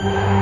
Yeah.